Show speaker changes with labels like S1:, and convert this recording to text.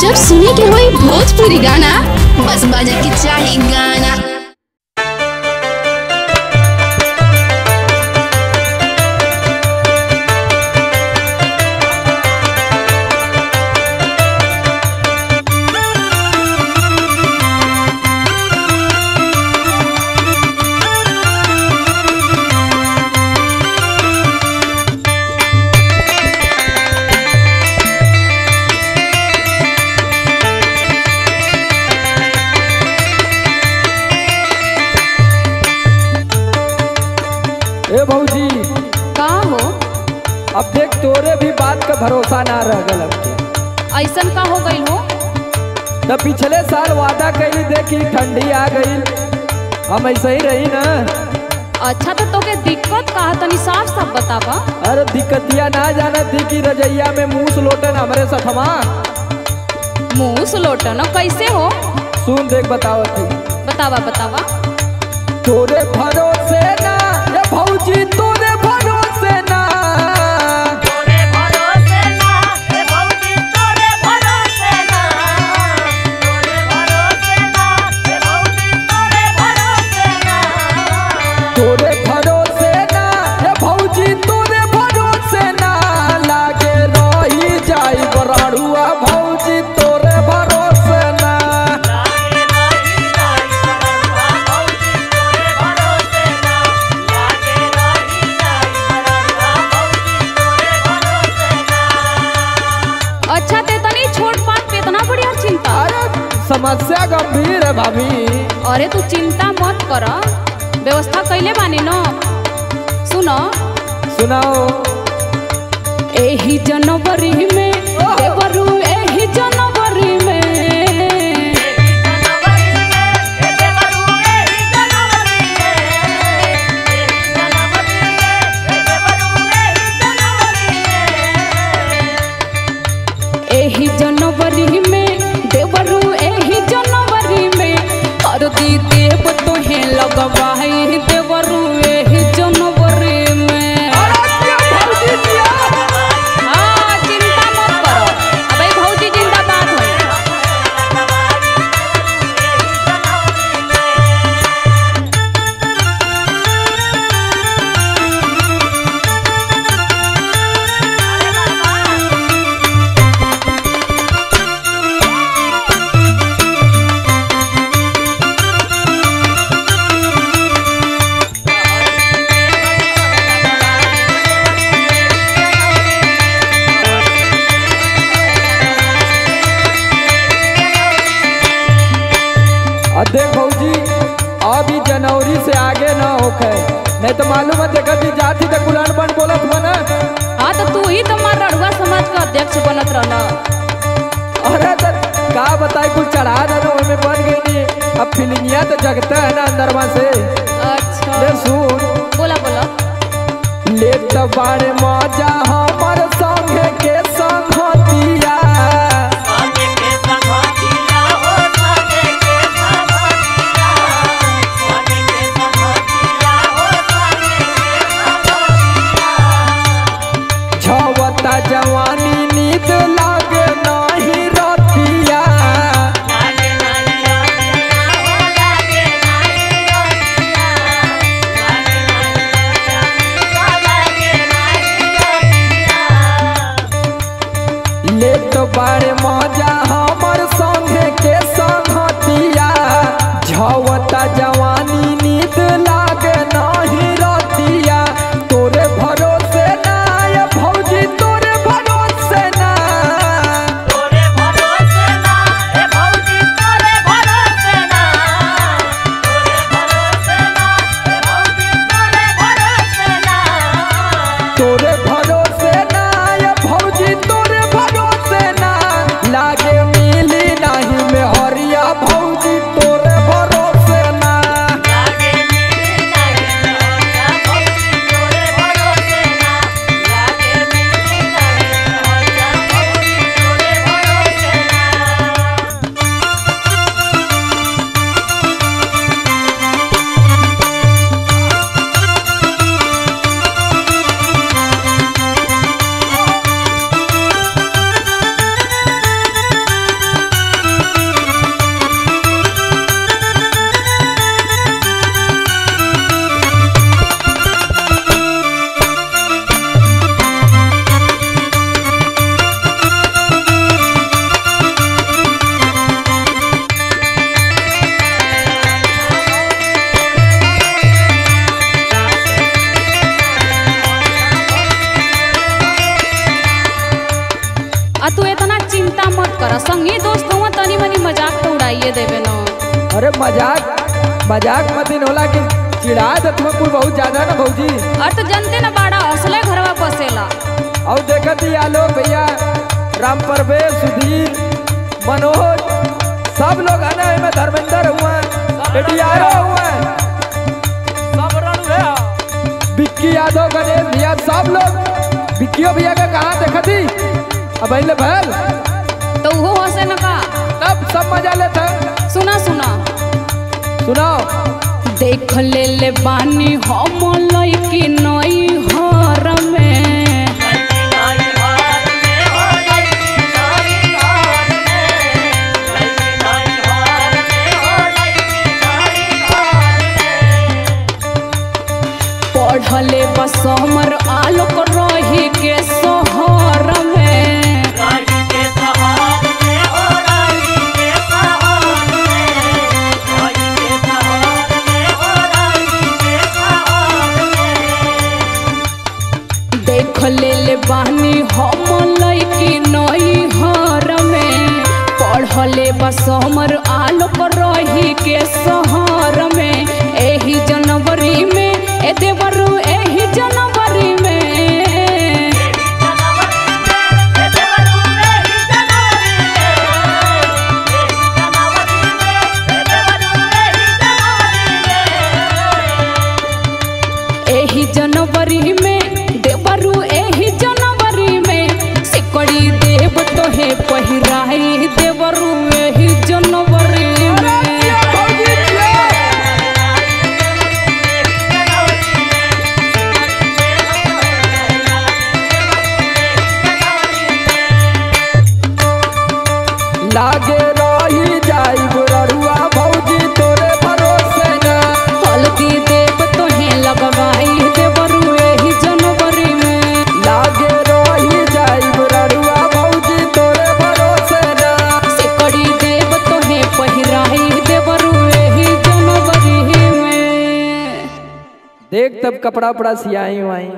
S1: जब सुने के हुई भोजपुरी गाना बस बाजा के चाही गाना।
S2: का
S3: भरोसा ना रह गल अब के।
S2: हो गई हो?
S3: त पिछले साल वादा कैली देखी ठंडी आ गई। हम ऐसे ही रही ना।
S2: अच्छा तो तोके दिक्कत का है? तनी साफ़ साफ़ बतावा।
S3: अरे दिक्कतिया ना जाना थी कि रजैया में मूस लोटन हमरे सथमा।
S2: मुँह सुलोटन कैसे हो?
S3: सुन देख बताओ थी
S2: बतावा बतावा।
S3: तोरे भरोसे समस्या गंभीर है भाभी।
S2: अरे तू चिंता मत कर। व्यवस्था कैले बानी न? सुनो।
S3: सुनाओ।
S2: एही जनवरी में देवरू
S3: देख भौजी अभी जनवरी से आगे ना नहीं तो मालूम है देखा जी जाती तो कुलान बन बोलत बना।
S2: हाँ तो तू ही तो मार रड़ुआ समाज का अध्यक्ष बनत रहना।
S3: अरे तो का बताई कुछ चढ़ा देना ओमे बन गई नहीं अब फीलिंगिया तो जगता है ना अंदरवा से।
S2: अच्छा।
S3: ले सुन।
S2: बोला बोला।
S3: लेट बाड़े मज़ा हमर संगे के संगतिया
S2: करा संगी दोस्त हुआ तनी मनी मज़ाक तो उड़ाइए देवे न।
S3: अरे मज़ाक मज़ाक मत दिन होला कि चिढ़ा दे तुम्हें कुछ बहुत ज़्यादा ना भौजी।
S2: और तो जनते न बाड़ा असले घरवा बसेला।
S3: और देखत ही आलो भैया राम परवेश सुधीर मनोज सब लोग है ना इनमें धर्मेंद्र हुआ एडीआर हुआ।
S4: सब रण भैया
S3: विक्की यादव गणेश भैया सब लोग। विक्कियो भैया का कहाँ देखत ही? अब भैल।
S2: तो वो हसे न का?
S3: तब सब मज़ा लेते
S2: सुना सुना।
S3: सुनाओ।
S2: देख ले ले बानी हम लइकी नई हर में। पढ़ले बस हमर आलोक रही के बस हमर पर रही के शहर
S3: लागे रही जाई बुररुआ भौजी तोरे भरोसे ना।
S2: हल्दी देव तोहे लगवाई एही जनवरी में।
S3: लागे रही जाई बुररुआ भौजी तोरे भरोसे ना।
S2: सिकड़ी देव तोहे पहिराई देवरू एही जनवरी में।
S3: देख तब कपड़ा उपड़ा सियाई वाई।